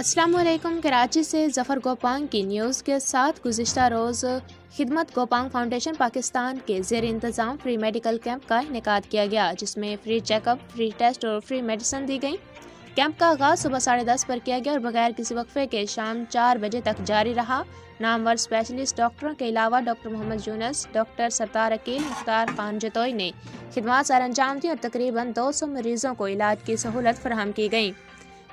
वालेकुम कराची से जफ़र गोपांग की न्यूज़ के साथ गुज्त रोज़ खिदमत गोपांग फाउंडेशन पाकिस्तान के जेर इंतज़ाम फ्री मेडिकल कैंप का इनका किया गया, जिसमें फ्री चेकअप फ्री टेस्ट और फ्री मेडिसिन दी गई। कैंप का आगाज़ सुबह साढ़े दस पर किया गया और बगैर किसी वक्फे के शाम चार बजे तक जारी रहा। नामवर स्पेशलिस्ट डॉक्टरों के अलावा डॉक्टर मोहम्मद यूनस डॉक्टर सरतार अकील, मुख्तार खान जतोई ने खिदमत सर अंजाम दी और तकरीबन दो सौ मरीजों को इलाज की सहूलत फराहम की गई।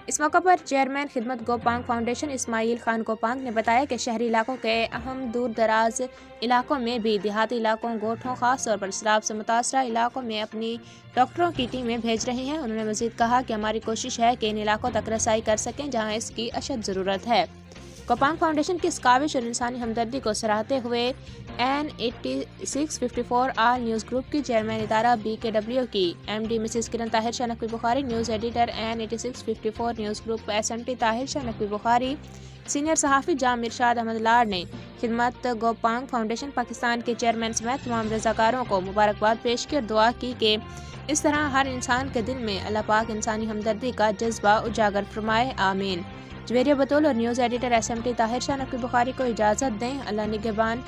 इस मौके पर चेयरमैन खिदमत गोपांग, फाउंडेशन इस्माइल खान गोपांग ने बताया कि शहरी इलाकों के अहम दूर दराज इलाकों में भी देहाती इलाकों, गोठों, खास तौर पर शराब से मुतासर इलाकों में अपनी डॉक्टरों की टीमें भेज रहे हैं। उन्होंने मजीद कहा कि हमारी कोशिश है कि इन इलाकों तक रसाई कर सकें जहाँ इसकी अशद ज़रूरत है। कोपांग फाउंडेशन की इस काविश और इंसानी हमदर्दी को सराहते हुए N eighty six fifty four R news group की चेयरमैन इदारा बी के डब्ल्यू की M D Mrs Kiran Tahir Shah Naqvi Bukhari news editor N eighty six fifty four news group S M T Tahir Shah Naqvi Bukhari senior सहाफ़ी जाम इरशाद अहमद लाड़ ने खिदमत Gopang foundation Pakistan के chairman समेत तमाम रजाकारों को मुबारकबाद पेश की और दुआ की कि इस तरह हर इंसान के दिल में अल्लाह पाक इंसानी हमदर्दी का जज्बा उजागर फरमाए, आमीन। जवेरिया बतौल और news editor S M T Tahir Shah Naqvi Bukhari को इजाज़त दें। अल्लाह निगबान।